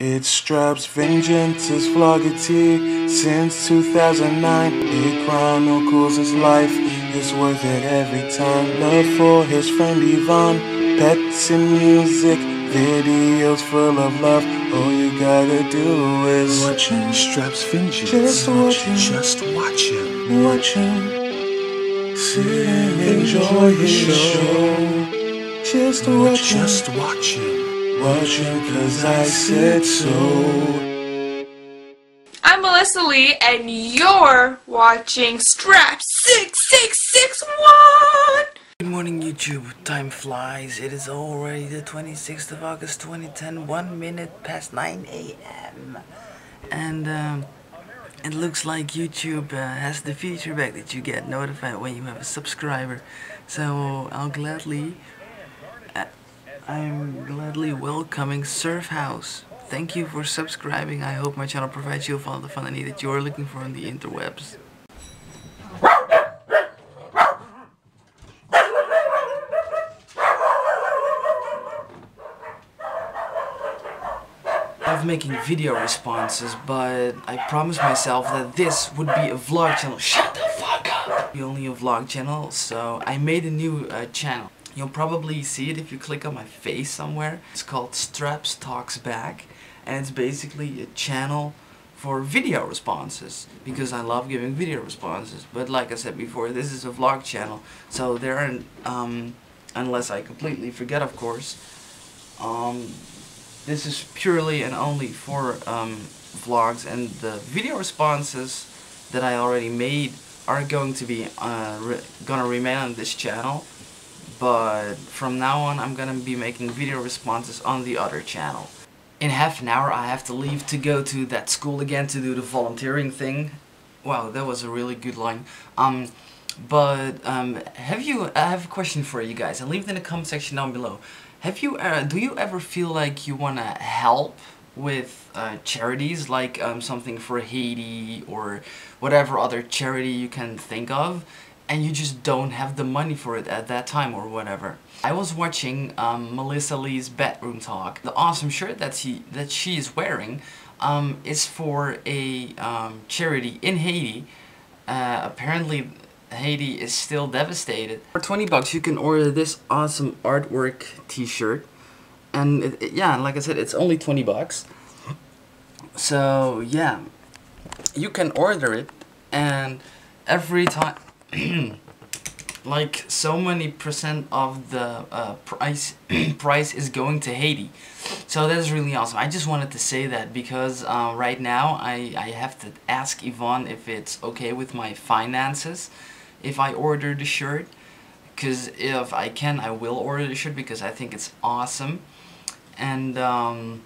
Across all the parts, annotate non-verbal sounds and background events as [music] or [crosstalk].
It straps vengeance is vloggy since 2009. It chronicles his life, it's worth it every time. Love for his friend Yvonne, pets and music, videos full of love. All you gotta do is Watch him, Straps Vengeance. Just watch him. Just watch him. watch him. Sit and enjoy his show. Just watch him. Just watch him. Watch him cause I said so. I'm Melissa Lee, and you're watching Strap 6661! Good morning YouTube, time flies, it is already the 26th of August 2010, 1 minute past 9 a.m. And um, it looks like YouTube uh, has the feature back that you get notified when you have a subscriber. So I'll gladly, I'm gladly welcoming Surf House. Thank you for subscribing, I hope my channel provides you with all the fun and that you are looking for on the interwebs. of making video responses, but I promised myself that this would be a vlog channel. Shut the fuck up! Be only a vlog channel, so I made a new uh, channel. You'll probably see it if you click on my face somewhere. It's called Straps Talks Back, and it's basically a channel for video responses because I love giving video responses. But like I said before, this is a vlog channel, so there aren't, um, unless I completely forget, of course. Um, this is purely and only for um, vlogs and the video responses that I already made are going to be uh, re gonna remain on this channel but from now on I'm gonna be making video responses on the other channel. In half an hour I have to leave to go to that school again to do the volunteering thing. Wow, that was a really good line. Um, but um, have you? I have a question for you guys, and leave it in the comment section down below. Have you? Uh, do you ever feel like you wanna help with uh, charities, like um, something for Haiti or whatever other charity you can think of, and you just don't have the money for it at that time or whatever? I was watching um, Melissa Lee's bedroom talk. The awesome shirt that she that she is wearing um, is for a um, charity in Haiti. Uh, apparently Haiti is still devastated. For 20 bucks you can order this awesome artwork t-shirt. And it, it- yeah, like I said, it's only 20 bucks. So yeah, you can order it and every time, [clears throat] like so many percent of the uh, price [clears throat] price is going to Haiti. So that's really awesome. I just wanted to say that because uh, right now I, I have to ask Yvonne if it's okay with my finances if I order the shirt. Because if I can, I will order the shirt because I think it's awesome. And um,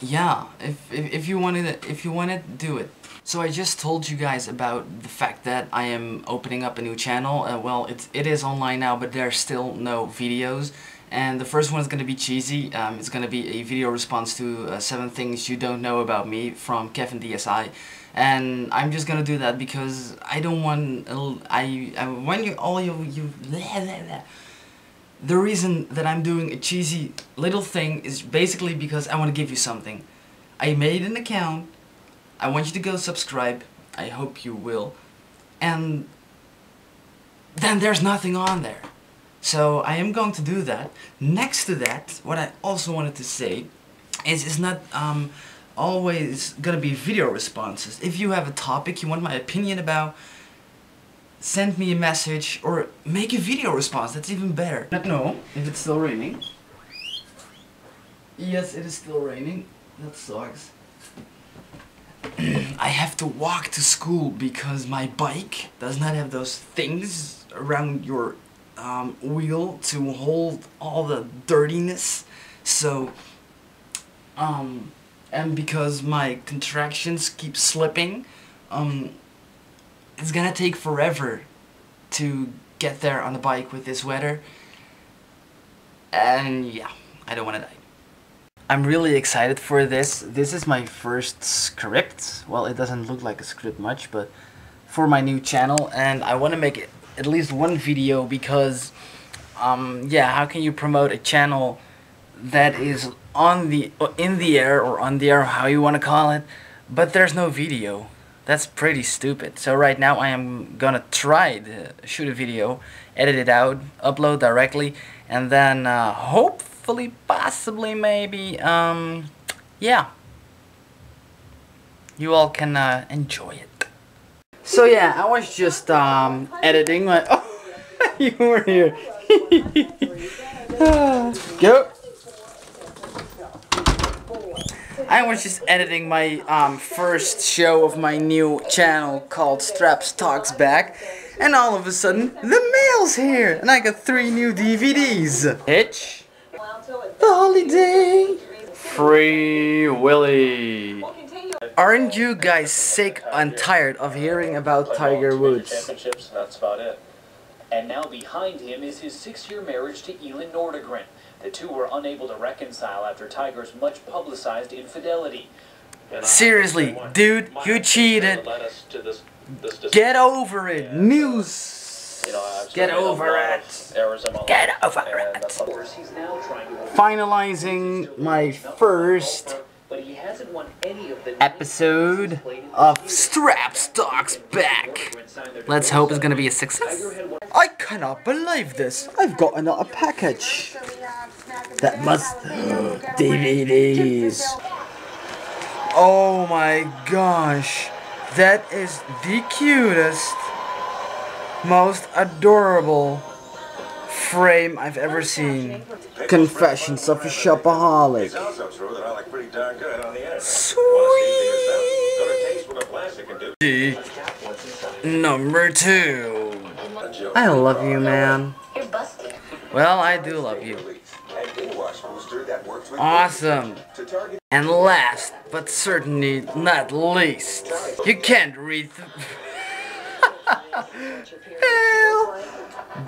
yeah, if, if, if you wanted it, if you want it, do it. So I just told you guys about the fact that I am opening up a new channel. Uh, well, it's, it is online now, but there's still no videos. And the first one is going to be cheesy. Um, it's going to be a video response to uh, 7 things you don't know about me from Kevin DSI. And I'm just going to do that because I don't want... I, want you all you... you. [laughs] The reason that I'm doing a cheesy little thing is basically because I want to give you something. I made an account. I want you to go subscribe. I hope you will. And then there's nothing on there. So I am going to do that. Next to that, what I also wanted to say is it's not um, always gonna be video responses. If you have a topic you want my opinion about, send me a message or make a video response. That's even better. Let know if it's still raining. Yes, it is still raining. That sucks. [clears throat] I have to walk to school because my bike does not have those things around your um, wheel to hold all the dirtiness. So, um, and because my contractions keep slipping, um, it's gonna take forever to get there on the bike with this weather. And yeah, I don't wanna die. I'm really excited for this. This is my first script. Well, it doesn't look like a script much, but for my new channel, and I want to make it at least one video because, um, yeah, how can you promote a channel that is on the in the air or on the air, how you want to call it, but there's no video. That's pretty stupid. So right now I am gonna try to shoot a video, edit it out, upload directly, and then uh, hopefully, possibly, maybe, um, yeah, you all can uh, enjoy it. So yeah, I was just um, editing my. Oh, [laughs] you were here. [laughs] Go. I was just editing my um, first show of my new channel called Straps Talks Back, and all of a sudden, the mail's here, and I got three new DVDs. Hitch, The Holiday, Free Willy. Aren't you guys sick and tired of hearing about Tiger Woods? Championships, that's about it. And now behind him is his six-year marriage to Elin Nordegren. The two were unable to reconcile after Tiger's much publicized infidelity. Seriously, dude, you cheated. Get over it. News. Get over it. Get over it. He's now trying to Finalizing my first but he hasn't won any of the episode of Straps Talks Back. Let's hope it's gonna be a success. I cannot believe this. I've got another package. That must uh, DVDs. Oh my gosh. That is the cutest, most adorable frame I've ever seen. Confessions of a Shopaholic. Sweet. Number two. I love you, man. You're busting. Well, I do love you. Awesome. And last, but certainly not least, you can't read. [laughs] Hell.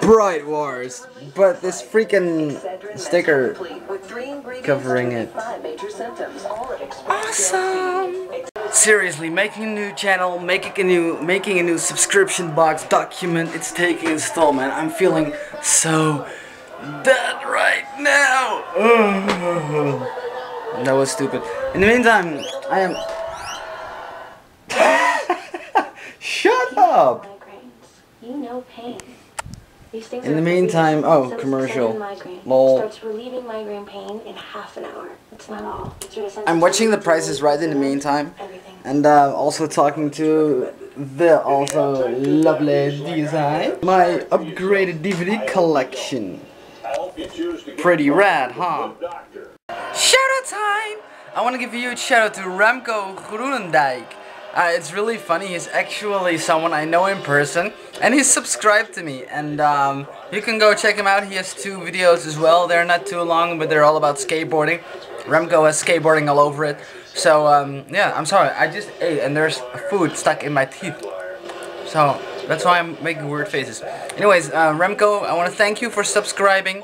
Bride Wars, but this freaking sticker covering it. Awesome. Seriously, making a new channel, making a new making a new subscription box document, it's taking its toll, man. I'm feeling so dead right now. [sighs] That was stupid. In the meantime, I am. [laughs] Shut up. You know pain. These things In the meantime- oh, commercial. Lol. Starts relieving migraine pain in half an hour. It's not all. It's your sense I'm watching The time, Price is Right in the meantime. And uh, also talking to the also lovely design. My upgraded DVD collection. Pretty rad, huh? Shout out time! I want to give a huge shout out to Remco Groenendijk. Uh, it's really funny, he's actually someone I know in person, and he's subscribed to me, and um, you can go check him out, he has two videos as well, they're not too long, but they're all about skateboarding. Remco has skateboarding all over it, so um, yeah, I'm sorry, I just ate, and there's food stuck in my teeth. So, that's why I'm making weird faces. Anyways, uh, Remco, I want to thank you for subscribing.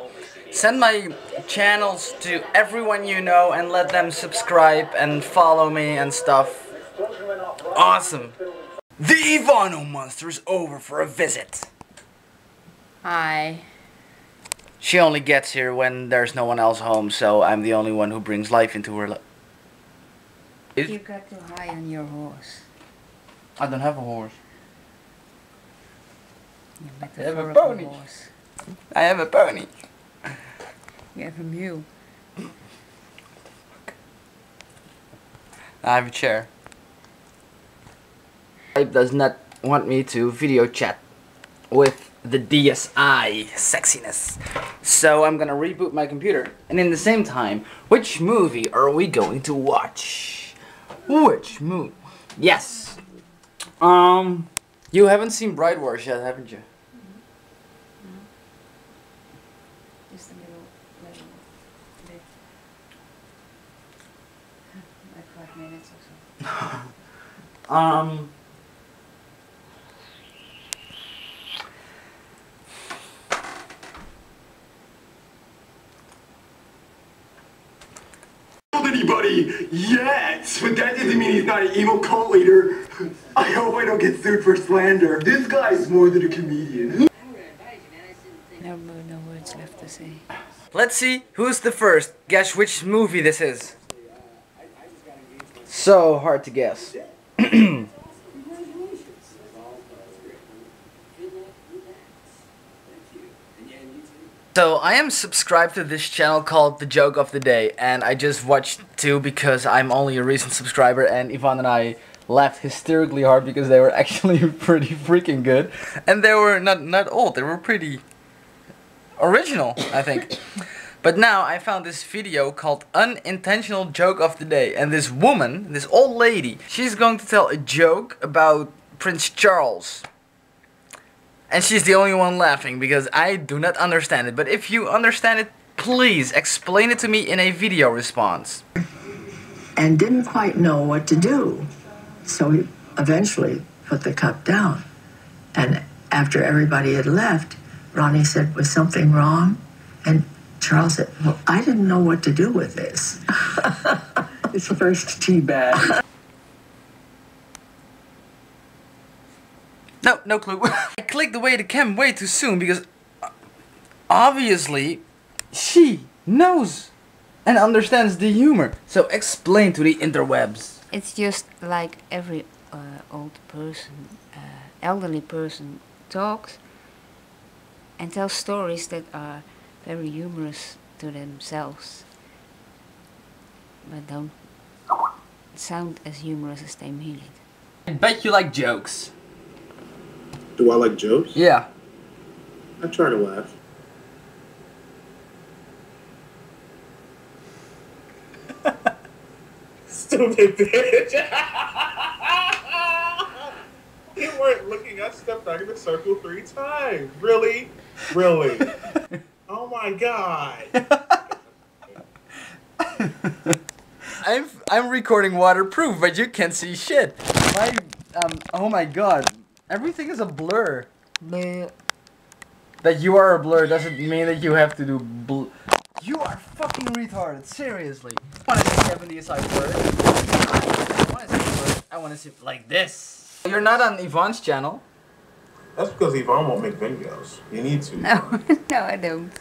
Send my channels to everyone you know and let them subscribe and follow me and stuff. Awesome. The Ivano monster is over for a visit. Hi. She only gets here when there's no one else home, so I'm the only one who brings life into her life. You got too high on your horse. I don't have a horse. You You have a pony. horse. I have a pony. You have a mule. I have a chair. It does not want me to video chat with the DSI sexiness. So I'm gonna reboot my computer. And in the same time, which movie are we going to watch? Which movie? Yes. Um, you haven't seen Bride Wars yet, haven't you? Just a little, little bit. Like five minutes or so. Um. Killed anybody yet, but that doesn't mean he's not an evil cult leader. I hope I don't get sued for slander. This guy's more than a comedian. No, mo- no words left to say. let's see who's the first. Guess which movie this is. So hard to guess. [clears throat] So I am subscribed to this channel called The Joke of the Day and I just watched two because I'm only a recent subscriber and Yvonne and I laughed hysterically hard because they were [laughs] actually pretty freaking good. And they were not not old they were pretty original I think. But now I found this video called unintentional joke of the day and this woman this old lady she's going to tell a joke about Prince Charles and she's the only one laughing because I do not understand it. But if you understand it, please explain it to me in a video response. And didn't quite know what to do. So he eventually put the cup down. And after everybody had left, Ronnie said, Was something wrong? And Charles said, Well, I didn't know what to do with this. [laughs] it's the first tea bag. No, no clue. [laughs] I clicked away the cam way too soon because uh, obviously she knows and understands the humor. So explain to the interwebs. It's just like every uh, old person, uh, elderly person talks and tells stories that are very humorous to themselves, but don't sound as humorous as they mean it. I bet you like jokes. Do I like jokes? Yeah. I try to laugh. Stupid bitch. [laughs] you weren't looking. I stepped back in the circle three times. Really? Really? [laughs] oh my god. I'm I'm recording waterproof, but you can't see shit. My um oh my god. Everything is a blur. Bleh. That you are a blur doesn't mean that you have to do bl You are fucking retarded, seriously. I wanna see 70 aside blur. I wanna see blur. I wanna see like this. You're not on Yvonne's channel. That's because Yvonne won't make videos. You need to. [laughs] No, no, I don't.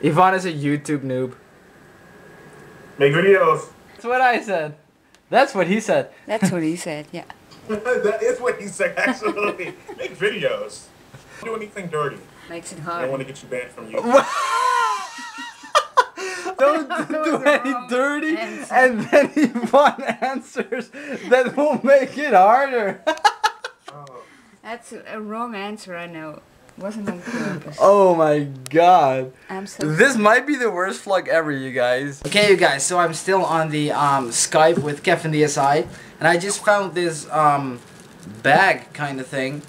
Yvonne is a YouTube noob. Make videos. That's what I said. That's what he said. That's what he said, yeah. [laughs] that is what he said, actually. Make videos. Don't do anything dirty. Makes it hard. I want to get you banned from [laughs] YouTube. Don't do any dirty, answer. and then he Yvonne answers that will make it harder. [laughs] Oh. That's a, a wrong answer, I know. Wasn't on purpose. oh my god. I'm so This might be the worst vlog ever, you guys. Okay, you guys, so I'm still on the um, Skype with Kevin DSI, and I just found this um, bag kind of thing.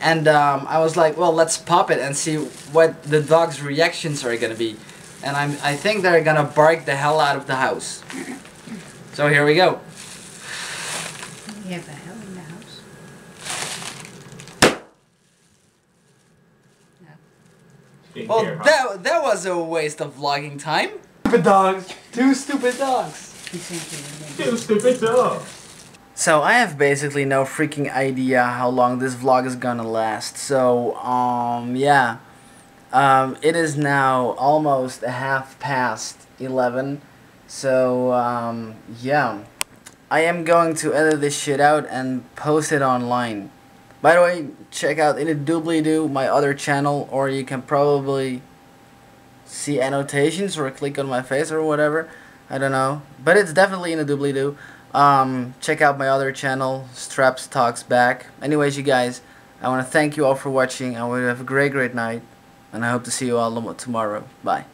And um, I was like, well, let's pop it and see what the dog's reactions are gonna be. And I'm, I think they're gonna bark the hell out of the house. So here we go. You have a hell in the house. Well, that, that was a waste of vlogging time. Stupid dogs. Two stupid dogs. He sent you a You stupid dog. So I have basically no freaking idea how long this vlog is gonna last. So um yeah, um, it is now almost a half past eleven. So um, yeah, I am going to edit this shit out and post it online. By the way, check out in a doobly doo my other channel, or you can probably see annotations or click on my face or whatever. I don't know, but it's definitely in a doobly doo. Um, check out my other channel, Straps Talks Back. Anyways, you guys, I want to thank you all for watching. I want you to have a great, great night, and I hope to see you all tomorrow. Bye.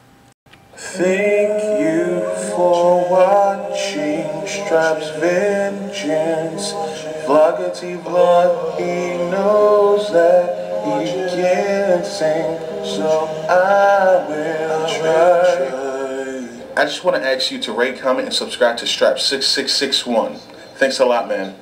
Thank you for watching Straps Vengeance. Vlog, he knows that he can sing, so I will try. I just want to ask you to rate, comment, and subscribe to Strap 6661. Thanks a lot, man.